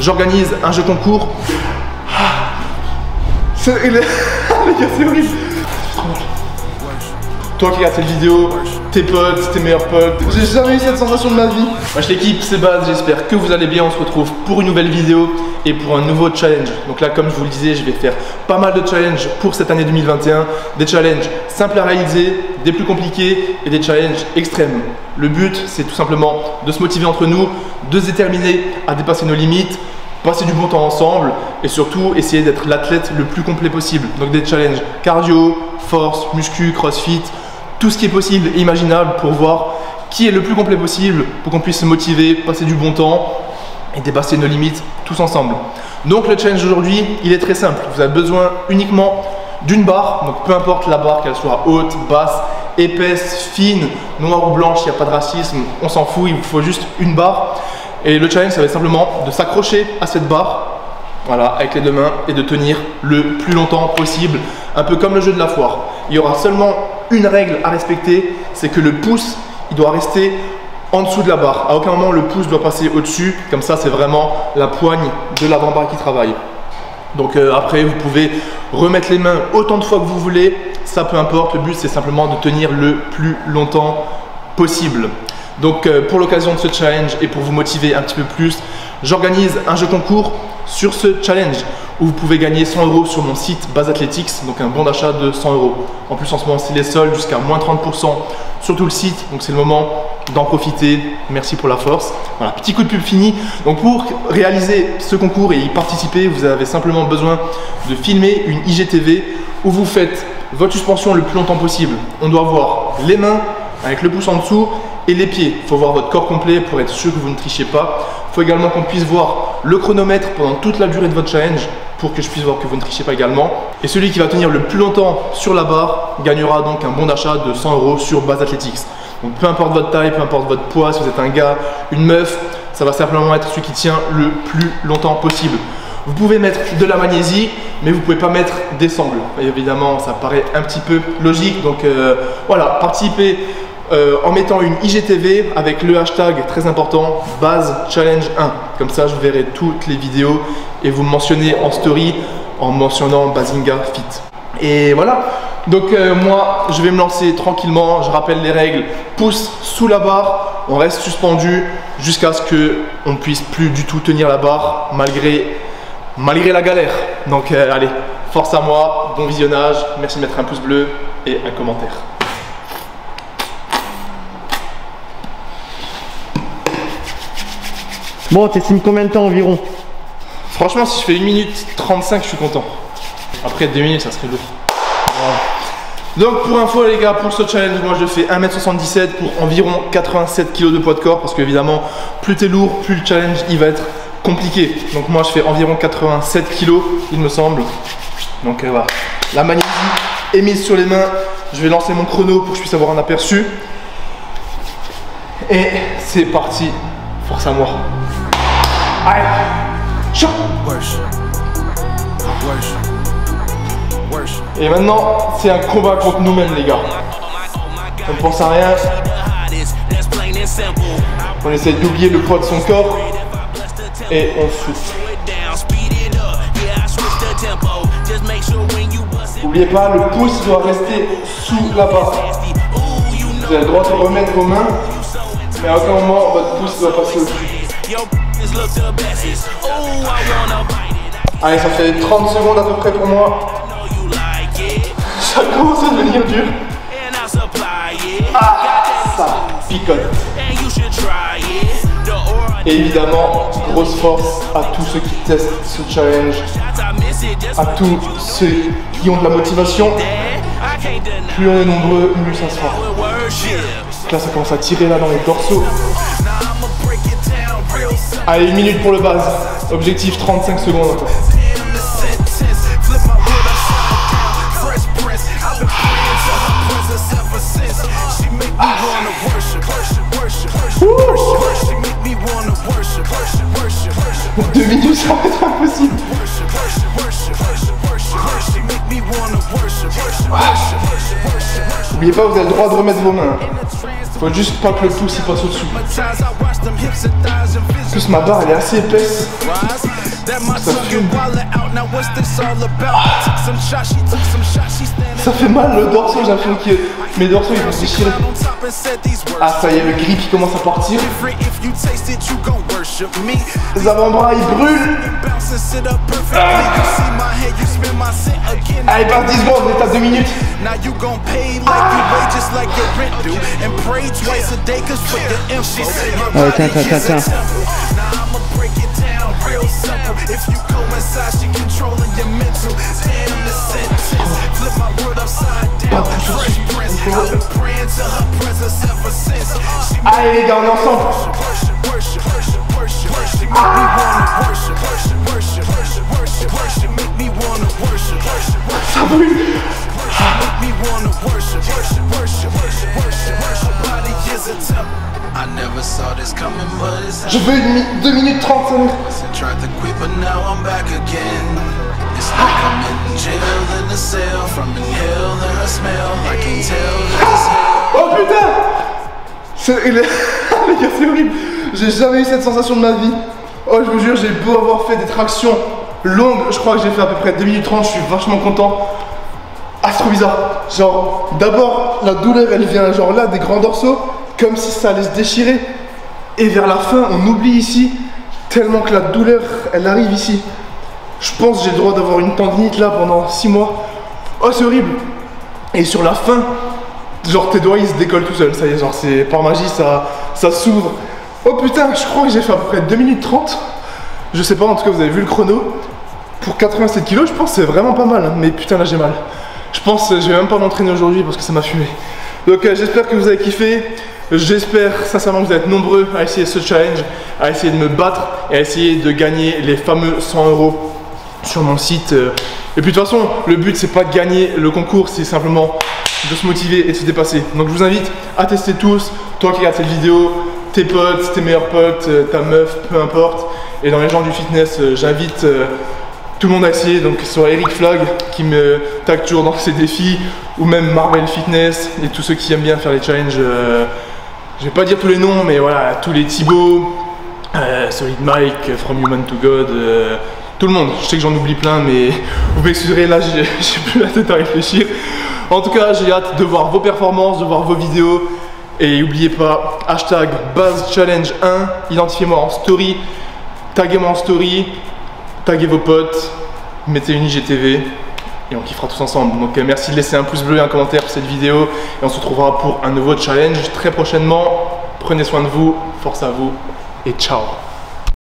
j'organise un jeu concours. Ah. C'est les gars, c'est horrible. Toi qui regardes cette vidéo, tes potes, tes meilleurs potes, j'ai jamais eu cette sensation de ma vie. Wesh l'équipe, c'est Baz, j'espère que vous allez bien. On se retrouve pour une nouvelle vidéo et pour un nouveau challenge. Donc là, comme je vous le disais, je vais faire pas mal de challenges pour cette année 2021. Des challenges simples à réaliser, des plus compliqués et des challenges extrêmes. Le but, c'est tout simplement de se motiver entre nous, de se déterminer à dépasser nos limites, passer du bon temps ensemble et surtout essayer d'être l'athlète le plus complet possible. Donc des challenges cardio, force, muscu, crossfit, tout ce qui est possible et imaginable pour voir qui est le plus complet possible pour qu'on puisse se motiver, passer du bon temps et dépasser nos limites tous ensemble. Donc le challenge d'aujourd'hui, il est très simple. Vous avez besoin uniquement d'une barre, donc peu importe la barre, qu'elle soit haute, basse, épaisse, fine, noire ou blanche, il n'y a pas de racisme, on s'en fout, il vous faut juste une barre. Et le challenge, ça va être simplement de s'accrocher à cette barre, voilà, avec les deux mains, et de tenir le plus longtemps possible, un peu comme le jeu de la foire. Il y aura seulement une règle à respecter, c'est que le pouce, il doit rester en dessous de la barre. À aucun moment le pouce doit passer au-dessus, comme ça c'est vraiment la poigne de l'avant-bras qui travaille. Donc euh, après vous pouvez remettre les mains autant de fois que vous voulez, ça peu importe, le but c'est simplement de tenir le plus longtemps possible. Donc euh, pour l'occasion de ce challenge et pour vous motiver un petit peu plus, j'organise un jeu concours sur ce challenge où vous pouvez gagner 100 euros sur mon site Base Athletics, donc un bon d'achat de 100 euros. En plus en ce moment c'est les soldes jusqu'à moins 30% sur tout le site, donc c'est le moment d'en profiter. Merci pour la force. Voilà, petit coup de pub fini. Donc pour réaliser ce concours et y participer, vous avez simplement besoin de filmer une IGTV où vous faites votre suspension le plus longtemps possible. On doit voir les mains avec le pouce en dessous et les pieds. Il faut voir votre corps complet pour être sûr que vous ne trichez pas. Il faut également qu'on puisse voir le chronomètre pendant toute la durée de votre challenge pour que je puisse voir que vous ne trichez pas également. Et celui qui va tenir le plus longtemps sur la barre gagnera donc un bon d'achat de 100 euros sur Base Athletics. Donc peu importe votre taille, peu importe votre poids, si vous êtes un gars, une meuf, ça va simplement être celui qui tient le plus longtemps possible. Vous pouvez mettre de la magnésie, mais vous ne pouvez pas mettre des sangles. évidemment, ça paraît un petit peu logique. Donc euh, voilà, participez euh, en mettant une IGTV avec le hashtag très important base challenge 1. Comme ça, je verrai toutes les vidéos et vous mentionnez en story en mentionnant Bazinga Fit. Et voilà. Donc euh, moi, je vais me lancer tranquillement. Je rappelle les règles. Pouce sous la barre. On reste suspendu jusqu'à ce que on puisse plus du tout tenir la barre malgré malgré la galère. Donc euh, allez, force à moi. Bon visionnage. Merci de mettre un pouce bleu et un commentaire. Bon, t'estimes combien de temps environ Franchement, si je fais 1 minute 35, je suis content. Après 2 minutes, ça serait lourd. Donc pour info les gars, pour ce challenge, moi je fais 1m77 pour environ 87 kg de poids de corps parce qu'évidemment, plus t'es lourd, plus le challenge il va être compliqué. Donc moi je fais environ 87 kg, il me semble. Donc euh, voilà, la magnésie est mise sur les mains. Je vais lancer mon chrono pour que je puisse avoir un aperçu. Et c'est parti, force à moi. Allez, chaud Et maintenant, c'est un combat contre nous-mêmes, les gars. On ne pense à rien. On essaie d'oublier le poids de son corps. Et on souffle. N'oubliez pas, le pouce doit rester sous la barre. Vous avez le droit de remettre vos mains, mais à aucun moment votre pouce doit passer au-dessus. Allez, ça fait 30 secondes à peu près pour moi. Ça commence à devenir dur. Ah, ça picote. Et évidemment, grosse force à tous ceux qui testent ce challenge, à tous ceux qui ont de la motivation. Plus on est nombreux, mieux ça sera. Là, ça commence à tirer là dans les dorsaux. Allez, une minute pour le base. Objectif 35 secondes encore. Deux minutes, ça va être impossible. N'oubliez pas, vous avez le droit de remettre vos mains. Faut juste pas le pouce y passe au-dessus. En plus, ma barre elle est assez épaisse. Ça fait mal le dorsal, j'ai l'impression que mes dorsaux ils vont se déchirer. Ah, ça y est, le grip il commence à partir. Les avant-bras ils brûlent. Ah. Allez, passe 10 secondes, on est à 2 minutes. Ouais, tiens, tiens, tiens, tiens. If Allez les gars, on est ensemble. Ça brûle. Je veux une minutes 30 secondes. Oh putain Gars, c'est horrible J'ai jamais eu cette sensation de ma vie. Oh, je vous jure, j'ai beau avoir fait des tractions longues, je crois que j'ai fait à peu près 2 minutes 30, je suis vachement content. Ah, c'est trop bizarre. Genre, d'abord, la douleur, elle vient genre là, des grands dorsaux, comme si ça allait se déchirer. Et vers la fin, on oublie ici, tellement que la douleur, elle arrive ici. Je pense que j'ai le droit d'avoir une tendinite là pendant 6 mois. Oh, c'est horrible. Et sur la fin, genre tes doigts ils se décollent tout seuls, ça y est, genre c'est par magie ça, ça s'ouvre. Oh putain, je crois que j'ai fait à peu près 2 minutes 30. Je sais pas, en tout cas vous avez vu le chrono. Pour 87 kilos, je pense c'est vraiment pas mal, hein. mais putain là j'ai mal. Je pense que je vais même pas m'entraîner aujourd'hui parce que ça m'a fumé. Donc euh, j'espère que vous avez kiffé. J'espère sincèrement que vous êtes nombreux à essayer ce challenge, à essayer de me battre et à essayer de gagner les fameux 100 euros sur mon site. euh. Et puis de toute façon, le but c'est pas de gagner le concours, c'est simplement de se motiver et de se dépasser. Donc je vous invite à tester tous, toi qui regardes cette vidéo, tes potes, tes meilleurs potes, euh, ta meuf, peu importe. Et dans les gens du fitness, euh, j'invite euh, tout le monde à essayer. Donc soit Eric Flag qui me tag toujours dans ses défis, ou même Marvel Fitness et tous ceux qui aiment bien faire les challenges. je vais pas dire tous les noms, mais voilà, tous les Thibaut, euh, Solid Mike, From Human to God, tout le monde. Je sais que j'en oublie plein, mais vous m'excuserez, là j'ai plus la tête à réfléchir. En tout cas, j'ai hâte de voir vos performances, de voir vos vidéos. Et n'oubliez pas, hashtag Buzz Challenge 1, identifiez-moi en story, taguez-moi en story, taguez vos potes, mettez une IGTV et on kiffera tous ensemble. Donc euh, merci de laisser un pouce bleu et un commentaire pour cette vidéo et on se retrouvera pour un nouveau challenge très prochainement. Prenez soin de vous, force à vous et ciao